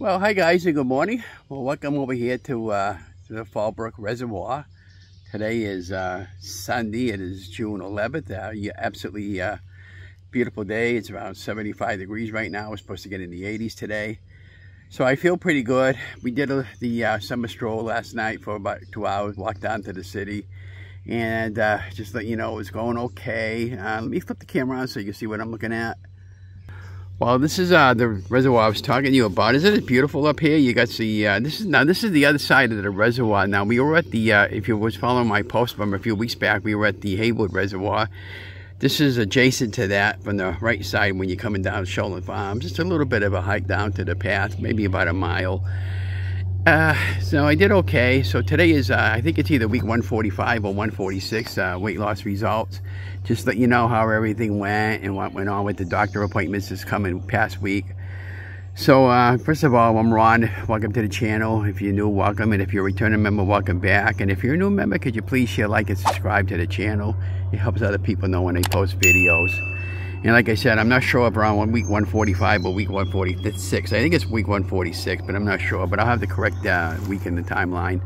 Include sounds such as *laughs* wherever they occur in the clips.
Well, hi guys and good morning. Well, welcome over here to, uh, to the Fallbrook Reservoir. Today is uh, Sunday. It is June 11th. Uh, yeah, absolutely uh, beautiful day. It's around 75 degrees right now. We're supposed to get in the 80s today. So I feel pretty good. We did a, the uh, summer stroll last night for about two hours. Walked down to the city. And uh, just let you know, it was going okay. Uh, let me flip the camera on so you can see what I'm looking at. Well, this is uh, the reservoir I was talking to you about. Isn't it beautiful up here? You got the, uh, this is, now this is the other side of the reservoir. Now we were at the, uh, if you was following my post from a few weeks back, we were at the Haywood Reservoir. This is adjacent to that from the right side when you're coming down Sholan Farms. Just a little bit of a hike down to the path, maybe about a mile. Uh, so I did okay. So today is, uh, I think it's either week 145 or 146 uh, weight loss results. Just let you know how everything went and what went on with the doctor appointments this coming past week. So uh, first of all, I'm Ron. Welcome to the channel. If you're new, welcome. And if you're a returning member, welcome back. And if you're a new member, could you please share, like, and subscribe to the channel? It helps other people know when they post videos. And like I said, I'm not sure if on week 145 or week 146. I think it's week 146, but I'm not sure. But I'll have the correct uh, week in the timeline.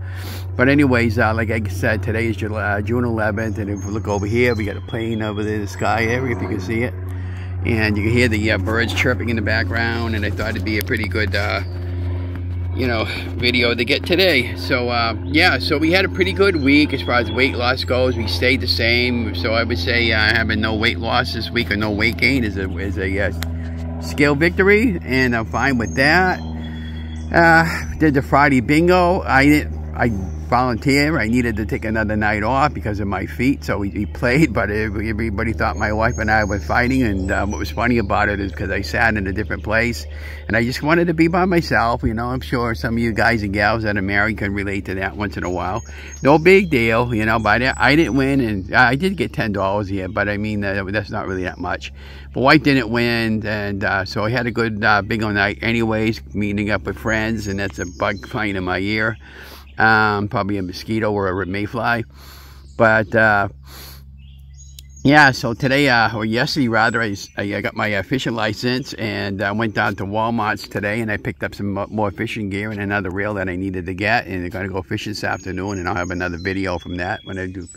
But anyways, uh, like I said, today is July, uh, June 11th. And if we look over here, we got a plane over there in the sky area, if you can see it. And you can hear the uh, birds chirping in the background. And I thought it'd be a pretty good uh, you know, video to get today. So, uh, yeah, so we had a pretty good week as far as weight loss goes. We stayed the same. So I would say uh, having no weight loss this week or no weight gain is a, is a uh, scale victory. And I'm fine with that. Uh, did the Friday bingo. I didn't, I volunteer. I needed to take another night off because of my feet, so we, we played, but everybody thought my wife and I were fighting, and um, what was funny about it is because I sat in a different place, and I just wanted to be by myself, you know, I'm sure some of you guys and gals that are married can relate to that once in a while. No big deal, you know, but I didn't win, and I did get $10 here, but I mean, uh, that's not really that much. But wife didn't win, and uh, so I had a good uh, night anyways, meeting up with friends, and that's a bug flying in my ear um, probably a mosquito or a mayfly. But uh, yeah, so today, uh, or yesterday rather, I, I got my uh, fishing license and I went down to Walmart's today and I picked up some more fishing gear and another reel that I needed to get. And I'm going to go fishing this afternoon and I'll have another video from that when I do,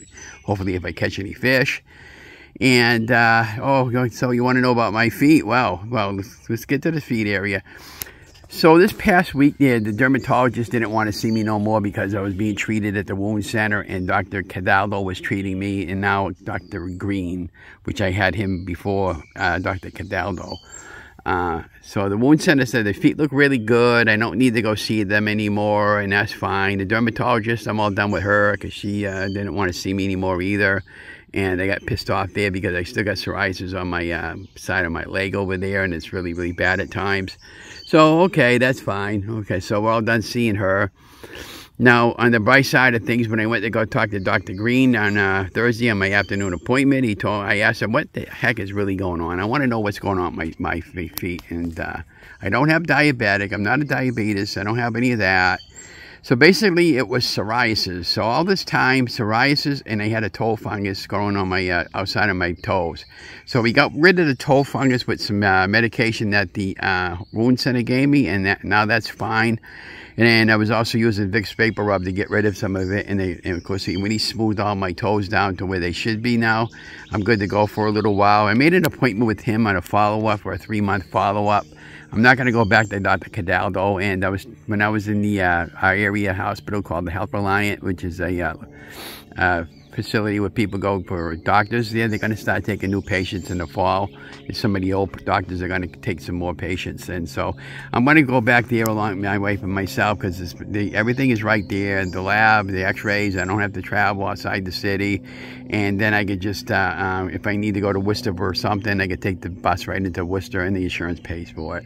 hopefully if I catch any fish. And, uh, oh, so you want to know about my feet? Well, well, let's, let's get to the feet area. So this past week, the dermatologist didn't want to see me no more because I was being treated at the wound center and Dr. Cadaldo was treating me and now Dr. Green, which I had him before uh, Dr. Cadaldo. Uh, so the wound center said the feet look really good. I don't need to go see them anymore, and that's fine. The dermatologist, I'm all done with her because she uh, didn't want to see me anymore either. And I got pissed off there because I still got psoriasis on my uh, side of my leg over there, and it's really, really bad at times. So, okay, that's fine. Okay, so we're all done seeing her. Now, on the bright side of things, when I went to go talk to Dr. Green on uh, Thursday on my afternoon appointment, he told I asked him, what the heck is really going on? I want to know what's going on with my, my feet. And uh, I don't have diabetic. I'm not a diabetes. I don't have any of that. So basically, it was psoriasis. So all this time, psoriasis, and I had a toe fungus growing on my uh, outside of my toes. So we got rid of the toe fungus with some uh, medication that the uh, wound center gave me, and that, now that's fine. And I was also using Vicks VapoRub to get rid of some of it. And, they, and of course, when he smoothed all my toes down to where they should be now, I'm good to go for a little while. I made an appointment with him on a follow-up for a three-month follow-up. I'm not going to go back to Dr. Cadaldo. And I was when I was in the uh, our area hospital called the Health Reliant, which is a uh, uh, facility where people go for doctors there. They're going to start taking new patients in the fall. And some of the old doctors are going to take some more patients. And so I'm going to go back there along my wife and myself because everything is right there. The lab, the x-rays, I don't have to travel outside the city. And then I could just, uh, um, if I need to go to Worcester or something, I could take the bus right into Worcester and the insurance pays for it.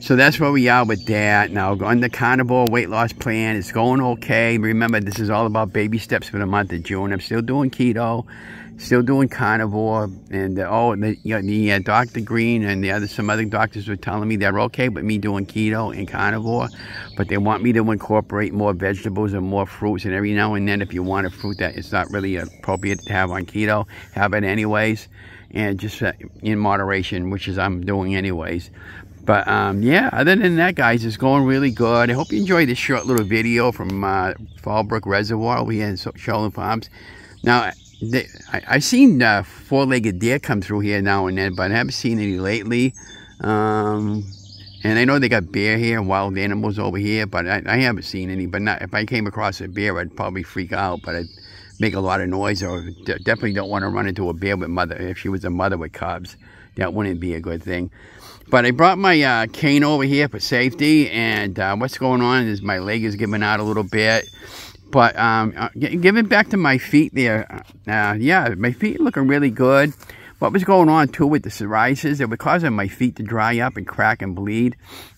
So that's where we are with that. Now, on the carnivore weight loss plan, it's going okay. Remember, this is all about baby steps for the month of June. I'm still doing keto, still doing carnivore. And, uh, oh, the, you know, the uh, Dr. Green and the other some other doctors were telling me they're okay with me doing keto and carnivore. But they want me to incorporate more vegetables and more fruits. And every now and then, if you want a fruit that is not really appropriate to have on keto, have it anyways. And just uh, in moderation, which is I'm doing anyways. But um, yeah, other than that, guys, it's going really good. I hope you enjoyed this short little video from uh, Fallbrook Reservoir over here in Sholan Farms. Now, they, I, have seen uh, four-legged deer come through here now and then, but I haven't seen any lately. Um, and I know they got bear here, wild animals over here, but I, I haven't seen any. But not, if I came across a bear, I'd probably freak out, but I'd make a lot of noise. Or definitely don't want to run into a bear with mother. If she was a mother with cubs, that wouldn't be a good thing. But I brought my uh, cane over here for safety, and uh, what's going on is my leg is giving out a little bit. But um, uh, giving back to my feet there, uh, yeah, my feet looking really good. What was going on too with the psoriasis, it was causing my feet to dry up and crack and bleed.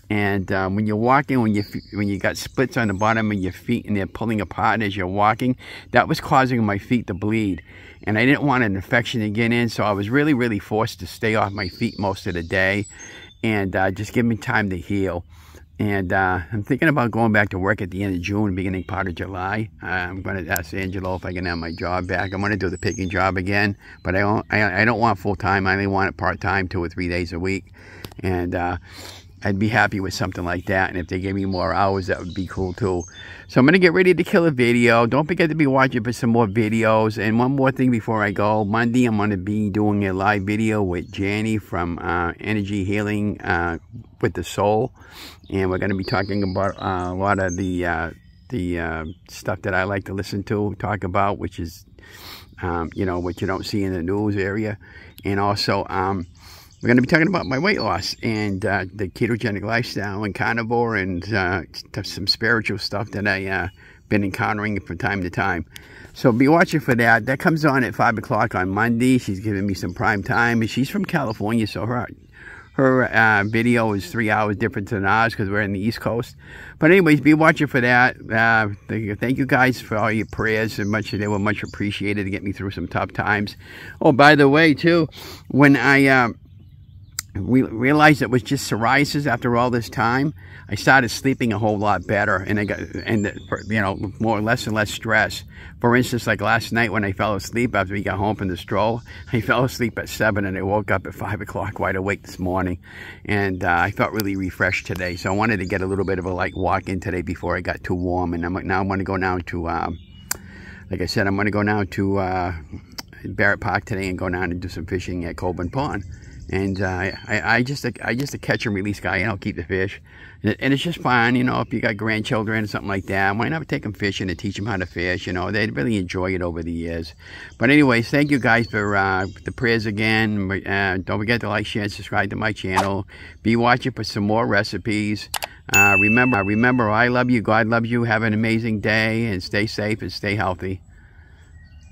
And um, when you're walking, when you when you got splits on the bottom of your feet and they're pulling apart as you're walking, that was causing my feet to bleed. And I didn't want an infection to get in, so I was really, really forced to stay off my feet most of the day and uh, just give me time to heal. And uh, I'm thinking about going back to work at the end of June, beginning part of July. Uh, I'm going to ask Angelo if I can have my job back. I'm going to do the picking job again, but I don't, I, I don't want full time. I only want it part time, two or three days a week. And uh, I'd be happy with something like that. And if they gave me more hours, that would be cool too. So I'm going to get ready to kill a video. Don't forget to be watching for some more videos. And one more thing before I go. Monday, I'm going to be doing a live video with Janie from uh, Energy Healing uh, with the Soul. And we're going to be talking about uh, a lot of the uh, the uh, stuff that I like to listen to, talk about, which is, um, you know, what you don't see in the news area. And also, um, we're going to be talking about my weight loss and uh, the ketogenic lifestyle and carnivore and uh, some spiritual stuff that I've uh, been encountering from time to time. So be watching for that. That comes on at 5 o'clock on Monday. She's giving me some prime time. And she's from California, so her her uh, video is three hours different than ours because we're in the East Coast. But anyways, be watching for that. Uh, thank you guys for all your prayers and much. They were much appreciated to get me through some tough times. Oh, by the way, too, when I uh, we realized it was just psoriasis after all this time. I started sleeping a whole lot better, and I got and you know more less and less stress. For instance, like last night when I fell asleep after we got home from the stroll, *laughs* I fell asleep at seven, and I woke up at five o'clock wide awake this morning, and uh, I felt really refreshed today. So I wanted to get a little bit of a light walk in today before I got too warm, and I'm now I'm going to go now to, um, like I said, I'm going to go now to uh, Barrett Park today and go down and do some fishing at Colburn Pond. And uh, I, I just I just a catch and release guy. I don't keep the fish, and it's just fun. You know, if you got grandchildren or something like that, why not take them fishing and teach them how to fish? You know, they'd really enjoy it over the years. But anyways, thank you guys for uh, the prayers again. Uh, don't forget to like, share, and subscribe to my channel. Be watching for some more recipes. Uh, remember, remember, I love you. God loves you. Have an amazing day, and stay safe and stay healthy.